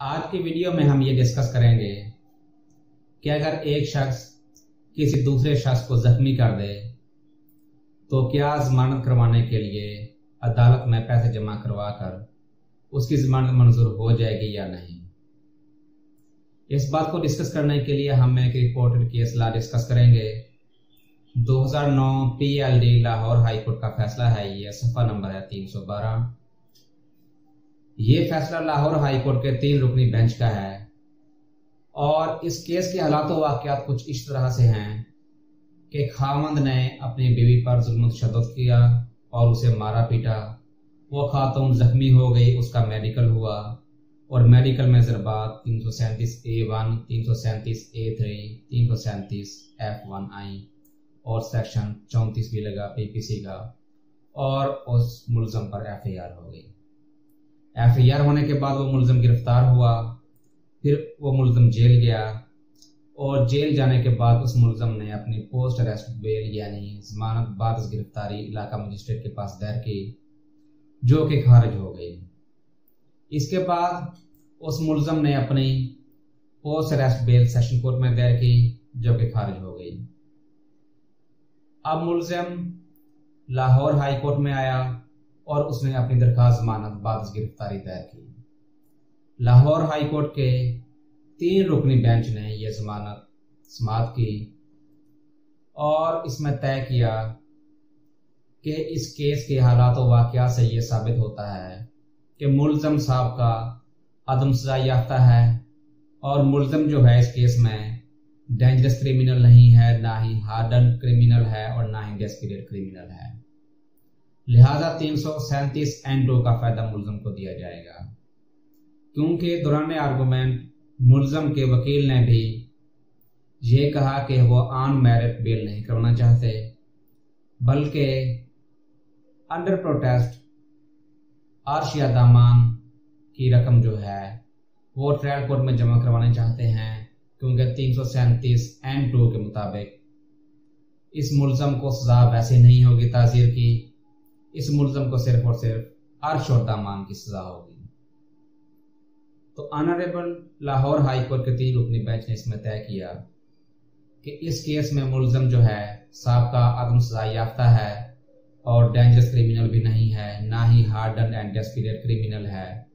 आज की वीडियो में हम ये डिस्कस करेंगे कि अगर एक शख्स किसी दूसरे शख्स को जख्मी कर दे तो क्या जमानत करवाने के लिए अदालत में पैसे जमा करवा कर उसकी जमानत मंजूर हो जाएगी या नहीं? इस बात को डिस्कस करने के लिए हम एक रिपोर्टेड केस ला डिस्कस करेंगे। 2009 पीएलडी लाहौर हाई कोर्ट का फैसला है, ये सफ़ा नंबर है 312 ये फैसला लाहौर हाई कोर्ट के तीन रुकनी बेंच का है। और इस केस के हालात वाकत कुछ इस तरह से हैं कि खामंद ने अपनी बीवी पर जुल्म तशद किया और उसे मारा पीटा। वो खातून जख्मी हो गई, उसका मेडिकल हुआ और मेडिकल में जरबात तीन सौ सैंतीस ए वन, तीन सौ सैंतीस ए थ्री, तीन सौ सैंतीस एफ़ वन आई और सेक्शन चौंतीस भी लगा पीपीसी का और उस मुलजम पर एफ़ आई आर हो गई। एफ़ आई आर होने के बाद वो मुलजम गिरफ़्तार हुआ, फिर वो मुलजम जेल गया और जेल जाने के बाद उस मुलजम ने अपनी पोस्ट अरेस्ट बेल यानी जमानत बाद गिरफ्तारी इलाका मजिस्ट्रेट के पास दायर की, जो कि खारिज हो गई। इसके बाद उस मुलजम ने अपनी post arrest bail session court में दायर की, जो कि खारिज हो गई। अब मुलजम लाहौर हाई कोर्ट में आया और उसने अपनी दरखास्त जमानत बाद गिरफ्तारी दायर की। लाहौर हाई कोर्ट के तीन रुकनी बेंच ने यह जमानत समाप्त की और इसमें तय किया कि इस केस के हालात वाक़ से यह साबित होता है कि मुलजम साहब का आदम सजा याफ्ता है और मुलजम जो है इस केस में डेंजरस क्रिमिनल नहीं है, ना ही हार्डन क्रिमिनल है और ना ही डेस्परेट क्रिमिनल है। लिहाजा तीन सौ सैंतीस एन टू का फ़ायदा मुलजम को दिया जाएगा। क्योंकि दौरान आर्गूमेंट मुलजम के वकील ने भी ये कहा कि वो ऑन मेरिट बेल नहीं करवाना चाहते, बल्कि अंडर प्रोटेस्ट आर्शिया दामान की रकम जो है, वो ट्रायल कोर्ट में जमा करवाना चाहते हैं, क्योंकि तीन सौ सैंतीस एन टू के मुताबिक इस मुलजम को सजा वैसे नहीं होगी ताजीर की। इस मुलजम को सिर्फ़ और सिर्फ़ अर्श और दामान की सजा होगी। तो ऑनरेबल लाहौर हाई कोर्ट के तीन रुकनी बेंच ने इसमें तय किया कि इस केस में मुलजम जो है, सबका आदम सजा याफ्ता है और डेंजरस क्रिमिनल भी नहीं है, ना ही हार्डन एंड डेस्पिरेट क्रिमिनल है।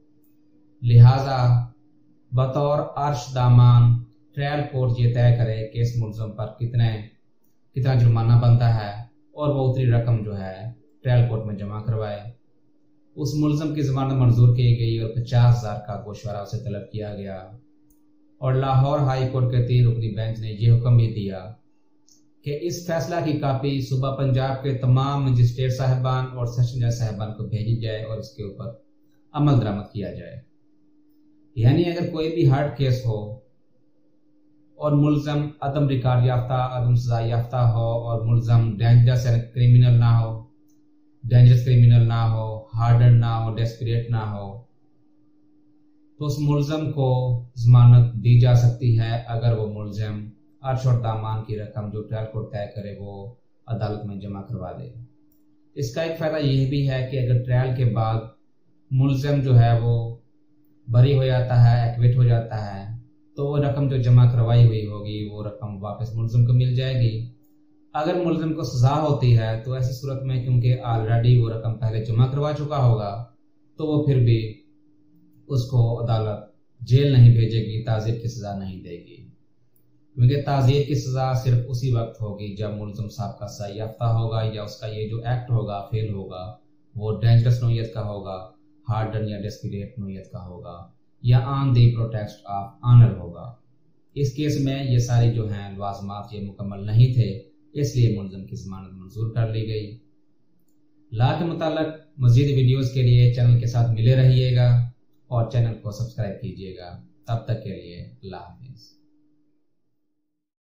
लिहाजा बतौर अर्श दामान ट्रायल कोर्ट ये तय करे कि इस मुलजम पर कितने कितना जुर्माना बनता है और वो उतनी रकम जो है ट्रायल कोर्ट में जमा करवाए। उस मुलजम की जमानत मंजूर की गई और पचास हज़ार का गोशवारा उसे तलब किया गया और लाहौर हाई कोर्ट के तीन रुकनी बेंच ने यह हुक्म भी दिया कि इस फैसला की कापी सुबह पंजाब के तमाम मजिस्ट्रेट साहबान और सेशन जज साहबान को भेजी जाए और इसके ऊपर अमल दरामद किया जाए। यानी अगर कोई भी हार्ड केस हो और मुलजम अदम रिकॉर्ड याफ्ता, अदम सजा याफ्ता हो और मुलजम डेंजरस क्रिमिनल ना हो डेंजरस क्रिमिनल ना हो हार्डन ना हो डेस्परेट ना हो तो उस मुलजम को जमानत दी जा सकती है अगर वो मुलजम अर्श और दामान की रकम जो ट्रायल कोर्ट तय करे वो अदालत में जमा करवा दे। इसका एक फ़ायदा यह भी है कि अगर ट्रायल के बाद मुलजम जो है वो बरी हो जाता है एक्विट हो जाता है तो वो रकम जो जमा करवाई हुई होगी, वो रकम वापस मुलजम को मिल जाएगी। अगर मुलजम को सजा होती है तो ऐसी सूरत में क्योंकि ऑलरेडी वो रकम पहले जमा करवा चुका होगा तो वो फिर भी उसको अदालत जेल नहीं भेजेगी ताजीर की सजा नहीं देगी। क्योंकि ताजीर की सजा सिर्फ़ उसी वक्त होगी जब मुलजम साहब का सही याफ्ता होगा या उसका ये जो एक्ट होगा फेल होगा, वो डेंजरस नोयत का होगा हार्डन या डेस्पिरेट नोयत का होगा, या on the protect of honour होगा। इस केस में ये सारी जो हैं, लवाजमात ये मुकम्मल नहीं थे। इसलिए मुलजम की जमानत मंजूर कर ली गई। ला के मुतालक मजीद वीडियोस के लिए चैनल के साथ मिले रहिएगा और चैनल को सब्सक्राइब कीजिएगा। तब तक के लिए अल्लाह हाफिज़।